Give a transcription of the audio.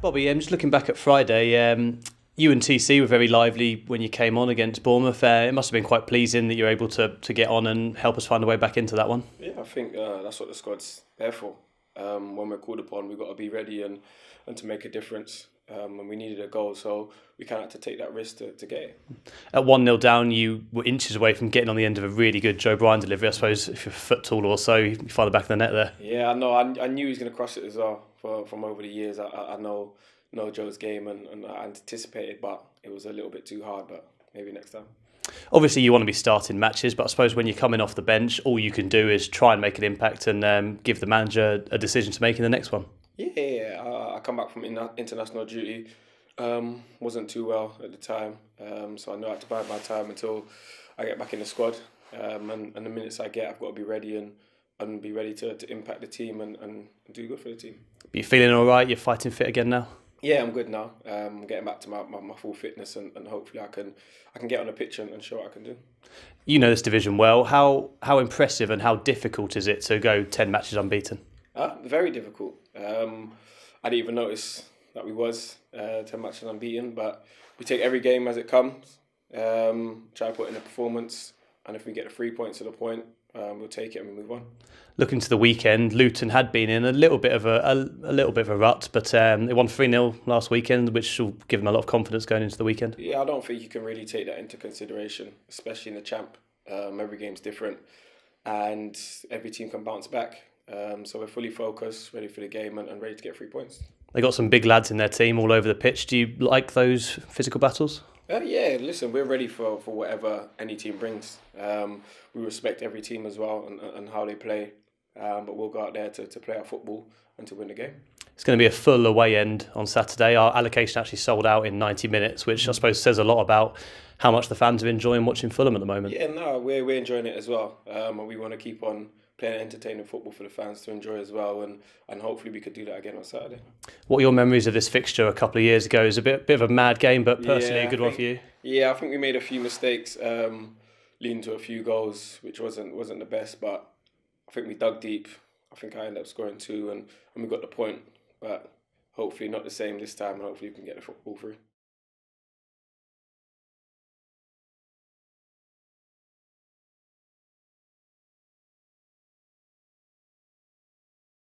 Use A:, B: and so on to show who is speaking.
A: Bobby, I'm just looking back at Friday. Um, you and TC were very lively when you came on against Bournemouth. Uh, it must have been quite pleasing that you're able to, to get on and help us find a way back into that one.
B: Yeah, I think uh, that's what the squad's there for. Um, when we're called upon, we've got to be ready and, and to make a difference. Um, and we needed a goal, so we kind of had to take that risk to, to get it.
A: At 1 0 down, you were inches away from getting on the end of a really good Joe Bryan delivery. I suppose if you're foot tall or so, you find the back of the net there.
B: Yeah, I know. I, I knew he was going to cross it as well for, from over the years. I, I, I know know Joe's game and, and I anticipated, but it was a little bit too hard. But maybe next time.
A: Obviously, you want to be starting matches, but I suppose when you're coming off the bench, all you can do is try and make an impact and um, give the manager a decision to make in the next one.
B: Yeah, I, I come back from international duty. Um, wasn't too well at the time, um, so I know I had to bide my time until I get back in the squad. Um, and, and the minutes I get, I've got to be ready and, and be ready to, to impact the team and, and do good for the team.
A: Are you feeling all right? You're fighting fit again now?
B: Yeah, I'm good now. Um, getting back to my, my, my, full fitness and, and hopefully I can I can get on the pitch and, and show what I can do.
A: You know this division well. How how impressive and how difficult is it to go ten matches unbeaten?
B: Uh, very difficult. Um, I didn't even notice that we was uh, ten matches unbeaten, but we take every game as it comes. Um, try to put in a performance, and if we get the three points to the point, um, we'll take it and we move on.
A: Looking to the weekend, Luton had been in a little bit of a, a, a little bit of a rut, but um, they won three 0 last weekend, which will give them a lot of confidence going into the weekend.
B: Yeah, I don't think you can really take that into consideration, especially in the champ. Um, every game's different, and every team can bounce back. Um, so we're fully focused, ready for the game, and, and ready to get three points.
A: They got some big lads in their team all over the pitch. Do you like those physical battles?
B: Uh, yeah, listen, we're ready for, for whatever any team brings. Um, we respect every team as well and, and how they play, um, but we'll go out there to, to play our football and to win the game.
A: It's going to be a full away end on Saturday. Our allocation actually sold out in 90 minutes, which I suppose says a lot about how much the fans are enjoying watching Fulham at the moment.
B: Yeah, no, we're, we're enjoying it as well. Um, and we want to keep on playing entertaining football for the fans to enjoy as well, and, and hopefully we could do that again on Saturday.
A: What are your memories of this fixture a couple of years ago? It was a bit bit of a mad game, but personally
B: yeah,
A: a good
B: think,
A: one for you.
B: Yeah, I think we made a few mistakes, um, leading to a few goals, which wasn't wasn't the best, but I think we dug deep. I think I ended up scoring two, and, and we got the point, but hopefully not the same this time, and hopefully we can get the football through.